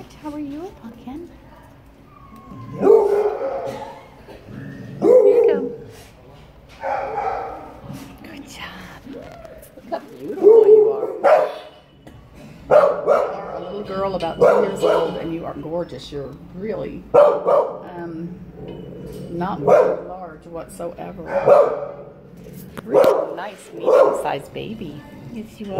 right. How are you, pumpkin? Here you go. Good job. Look how beautiful you are. You are a little girl about two years old, and you are gorgeous. You're really um, not very large whatsoever. Really nice, medium-sized baby. Yes, you are.